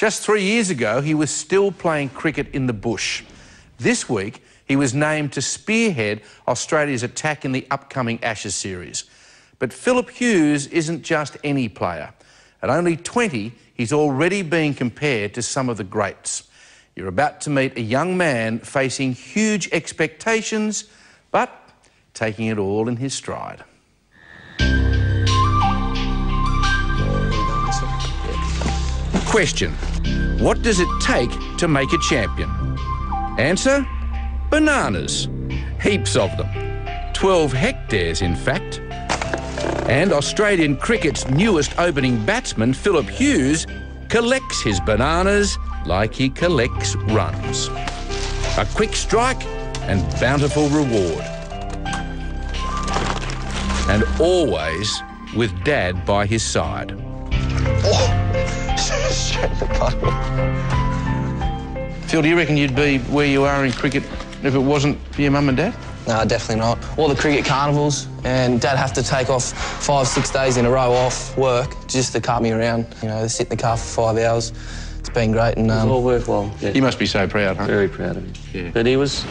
Just three years ago, he was still playing cricket in the bush. This week, he was named to spearhead Australia's attack in the upcoming Ashes series. But Phillip Hughes isn't just any player. At only 20, he's already being compared to some of the greats. You're about to meet a young man facing huge expectations, but taking it all in his stride. Question What does it take to make a champion? Answer Bananas. Heaps of them. 12 hectares, in fact. And Australian cricket's newest opening batsman, Phillip Hughes, collects his bananas like he collects runs. A quick strike and bountiful reward. And always with Dad by his side. Oh, Straight the bottom. Phil, do you reckon you'd be where you are in cricket if it wasn't for your mum and dad? No, definitely not. All the cricket carnivals, and Dad have to take off five, six days in a row off work just to cart me around. You know, sit in the car for five hours. It's been great, and It was um, all worthwhile. Yeah. You must be so proud, huh? Very proud of him. Yeah. But he was,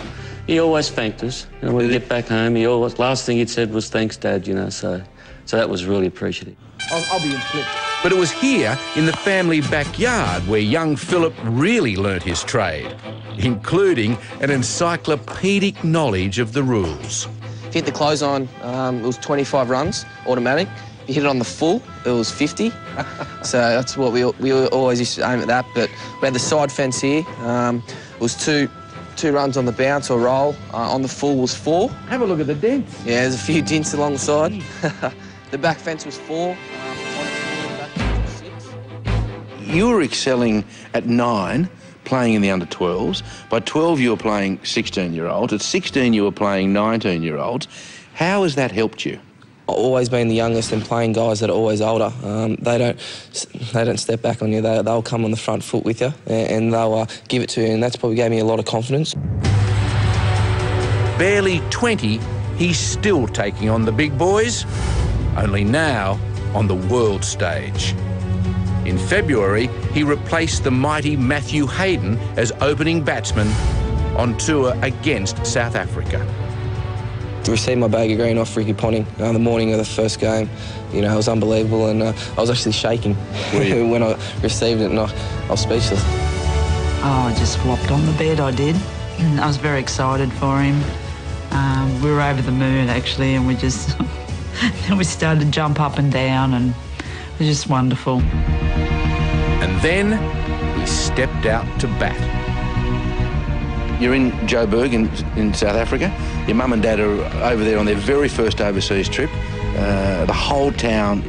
he always thanked us. And when we get back home, he always, last thing he'd said was, thanks, Dad, you know, so, so that was really appreciative. I'll, I'll be in flip. But it was here in the family backyard where young Phillip really learnt his trade, including an encyclopedic knowledge of the rules. if you hit the close on, um, it was 25 runs, automatic. If you hit it on the full, it was 50. so that's what we, we always used to aim at that. But we had the side fence here. Um, it was two, two runs on the bounce or roll. Uh, on the full was four. Have a look at the dents. Yeah, there's a few dints along the side. the back fence was four. You were excelling at nine, playing in the under 12s. By 12, you were playing 16 year olds. At 16, you were playing 19 year olds. How has that helped you? I've always been the youngest and playing guys that are always older. Um, they don't they don't step back on you. They, they'll come on the front foot with you and, and they'll uh, give it to you. And that's probably gave me a lot of confidence. Barely 20, he's still taking on the big boys, only now on the world stage. In February, he replaced the mighty Matthew Hayden as opening batsman on tour against South Africa. To receive my baggy green off Ricky Ponting uh, the morning of the first game, you know, it was unbelievable and uh, I was actually shaking when I received it and I, I was speechless. Oh, I just flopped on the bed, I did. I was very excited for him. Um, we were over the moon, actually, and we just... then we started to jump up and down, and it was just wonderful. And then he stepped out to bat. You're in Joburg in, in South Africa. Your mum and dad are over there on their very first overseas trip. Uh, the whole town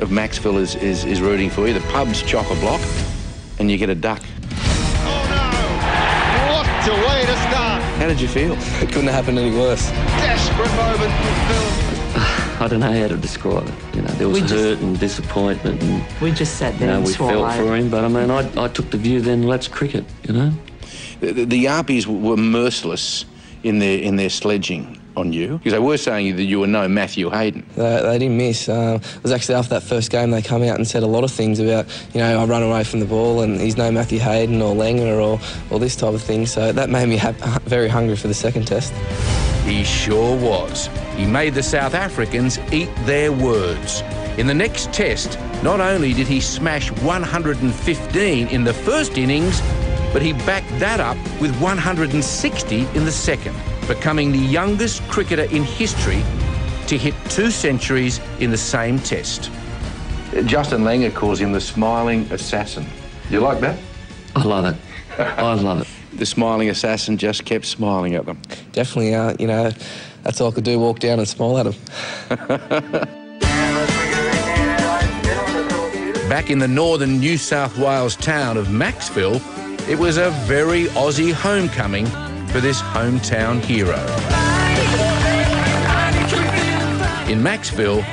of Macksville is, is, is rooting for you. The pub's chock a block, and you get a duck. Oh no! What a way to start! How did you feel? It couldn't have happened any worse. Desperate moment from Phil. I don't know how to describe it. You know, there was We just- hurt and disappointment and, We just sat you there know, and we swallowed. felt for him. But I mean, I, I took the view then, let's cricket, you know? The, the, the Yarpies were merciless in their, in their sledging on you because they were saying that you were no Matthew Hayden. They, they didn't miss. Uh, it was actually after that first game they come out and said a lot of things about, you know, I run away from the ball and he's no Matthew Hayden or Langer or, or this type of thing. So that made me hap- very hungry for the second test. He sure was. He made the South Africans eat their words. In the next test, not only did he smash 115 in the first innings, but he backed that up with 160 in the second, becoming the youngest cricketer in history to hit two centuries in the same test. Justin Langer calls him the smiling assassin. You like that? I love it. I love it. The smiling assassin just kept smiling at them. Definitely, uh, you know, that's all I could do, walk down and smile at him. Back in the northern New South Wales town of Macksville, it was a very Aussie homecoming for this hometown hero. In Macksville,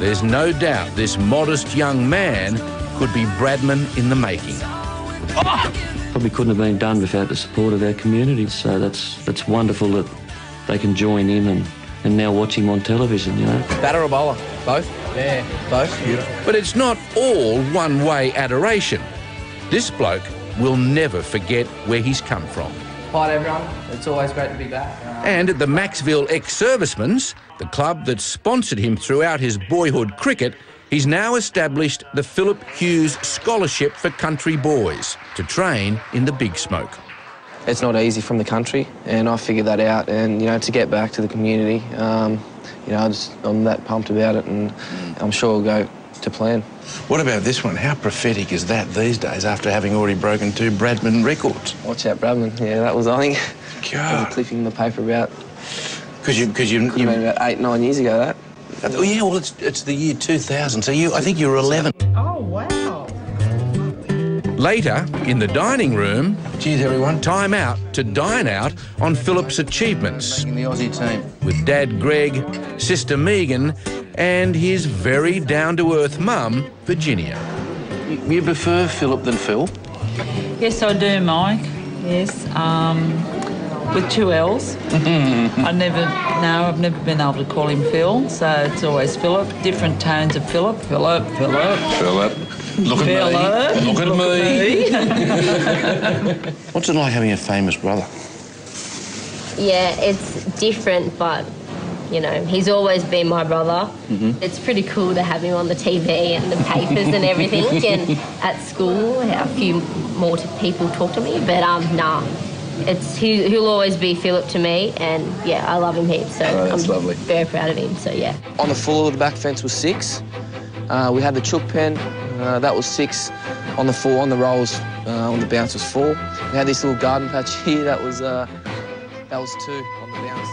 there's no doubt this modest young man could be Bradman in the making. Probably couldn't have been done without the support of our community. So that's that's wonderful that they can join in and, and now watch him on television, you know? Batter or bowler? Both? Yeah, both. Beautiful. But it's not all one way adoration. This bloke will never forget where he's come from. Hi everyone, it's always great to be back. Uh, And at the Macksville ex-servicemen's, the club that sponsored him throughout his boyhood cricket, he's now established the Phillip Hughes Scholarship for Country Boys to train in the big smoke. It's not easy from the country, and I figured that out. And you know, to get back to the community, um, you know, I just, I'm that pumped about it, and I'm sure we'll go to plan. What about this one? How prophetic is that these days after having already broken two Bradman records? Watch out, Bradman. Yeah, that was I think. There was clipping in the paper about Because you, because you, could have been about eight, nine years ago. That. oh yeah, well it's, it's the year 2000. So you, I think you were 11. Oh, wow. Later, in the dining room, Cheers, everyone. time out to dine out on Phillip's achievements In the Aussie team. with Dad Greg, Sister Megan, and his very down-to-earth mum, Virginia. You, you prefer Phillip than Phil? Yes, I do, Mike. Yes. Um, with two L's. I never, no, I've never been able to call him Phil, so it's always Phillip. Different tones of Phillip. Phillip, Phillip, Phillip. Look at Phillip. me. Look at me. me. What's it like having a famous brother? Yeah, it's different, but you know, he's always been my brother. It's pretty cool to have him on the TV and the papers and everything. And at school, a few more people talk to me, but um, nah. It's he, he'll always be Phillip to me, and yeah, I love him heaps. So Oh, that's I'm lovely. very proud of him. So yeah. On the full of the back fence was six. Uh, we had the chook pen, uh, that was six. On the four, on the rolls, uh, on the bounce was four. We had this little garden patch here, that was uh, that was two on the bounce.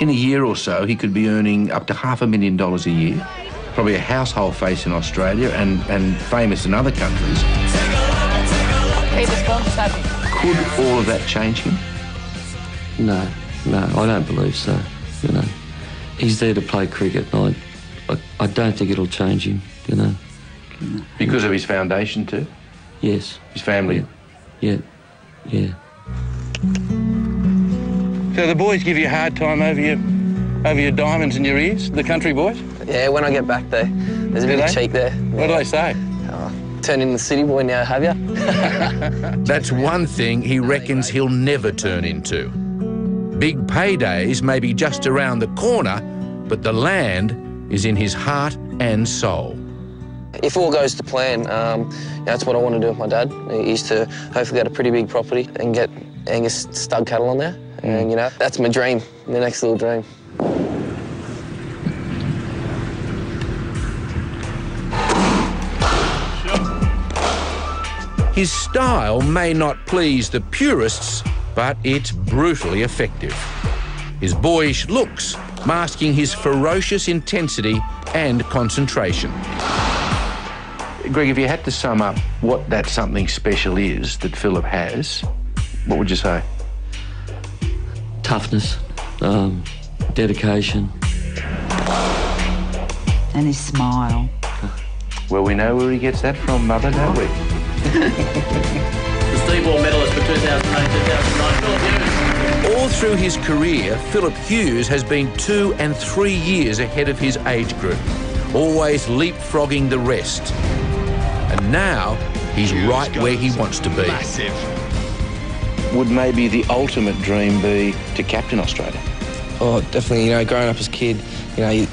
In a year or so, he could be earning up to half a million dollars a year. Probably a household face in Australia and, and famous in other countries. Could all of that change him? No, no, I don't believe so. You know, he's there to play cricket. And I, I, I don't think it'll change him. You know. Because of his foundation too? Yes. His family? Yeah. Yeah. So the boys give you a hard time over your over your diamonds in your ears, the country boys? Yeah, when I get back there, there's a Do bit of cheek there. What do they say? Oh, turn in the city boy now, have you? That's one thing he reckons he'll never turn into. Big paydays may be just around the corner, but the land is in his heart and soul. If all goes to plan, um, that's what I want to do with my dad. Is to hopefully get a pretty big property and get Angus stud cattle on there. And you know, that's my dream, the next little dream. His style may not please the purists, but it's brutally effective. His boyish looks masking his ferocious intensity and concentration. Greg, if you had to sum up what that something special is that Phillip has, what would you say? Toughness, um, dedication. and his smile. Well, we know where he gets that from, Mother, don't we? the Steve Waugh medalist for 2008-2009, Phillip Hughes. All through his career, Phillip Hughes has been two and three years ahead of his age group, always leapfrogging the rest. And now he's right where he wants to be. Would maybe the ultimate dream be to captain Australia? Oh, definitely. You know, growing up as a kid, you know, you,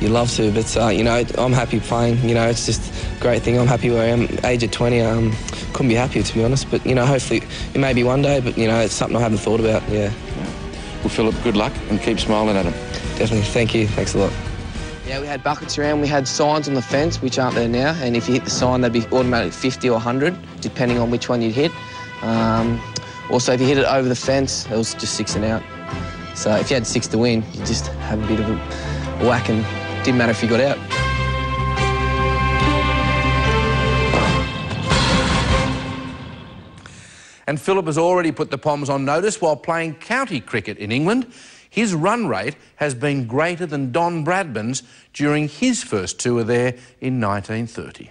you love to, but uh, you know, I'm happy playing. You know, it's just a great thing. I'm happy where I am. Age of 20, um, couldn't be happier to be honest. But you know, hopefully it may be one day. But you know, it's something I haven't thought about. Yeah, Well, Phillip, good luck and keep smiling at him. definitely. Thank you. Thanks a lot. Yeah, we had buckets around. We had signs on the fence, which aren't there now. And if you hit the sign, they'd be automatically 50 or 100, depending on which one you'd hit. Um, also, if you hit it over the fence, it was just six and out. So if you had six to win, you just have a bit of a whack and didn't matter if you got out. And Phillip has already put the Poms on notice while playing county cricket in England. His run rate has been greater than Don Bradman's during his first tour there in 1930.